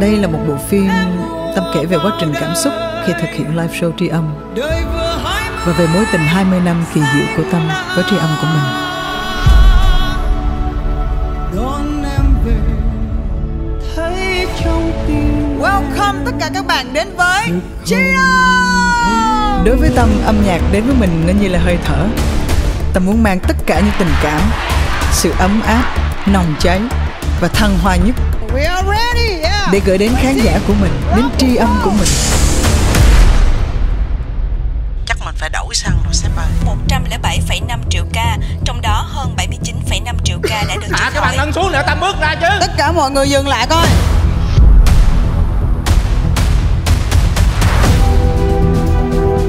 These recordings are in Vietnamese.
Đây là một bộ phim Tâm kể về quá trình cảm xúc khi thực hiện live show tri âm và về mối tình 20 năm kỳ diệu của Tâm với tri âm của mình. Welcome tất cả các bạn đến với Tri âm. Đối với Tâm, âm nhạc đến với mình nó như là hơi thở. Tâm muốn mang tất cả những tình cảm, sự ấm áp, nồng cháy và thăng hoa nhất để gửi đến khán giả của mình, đến tri âm của mình. Chắc mình phải đổi xăng rồi sếp ơi 107,5 triệu ca, trong đó hơn 79,5 triệu ca đã được Hạ cái bàn khỏi. nâng xuống nữa ta bước ra chứ Tất cả mọi người dừng lại coi.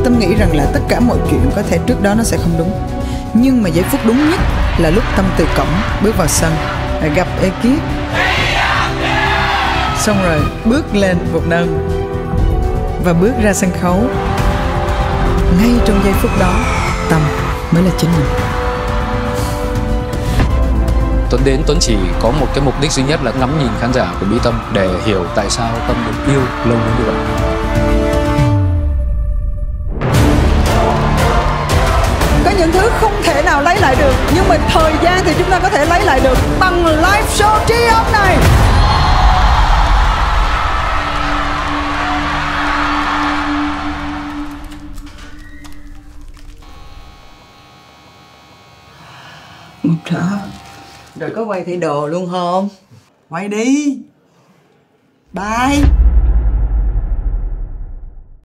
Tâm nghĩ rằng là tất cả mọi chuyện có thể trước đó nó sẽ không đúng. Nhưng mà giây phút đúng nhất là lúc Tâm từ cổng bước vào sân và gặp ekip. Xong rồi bước lên một nâng và bước ra sân khấu. Ngay trong giây phút đó, Tâm mới là chính mình. Tuấn đến Tuấn chỉ có một cái mục đích duy nhất là ngắm nhìn khán giả của Mỹ Tâm để hiểu tại sao Tâm được yêu lâu như vậy. Có những thứ không thể nào lấy lại được Nhưng mà thời gian thì chúng ta có thể lấy lại được Bằng live show tri Một thở. Rồi có quay thị đồ luôn không? Quay đi. Bye.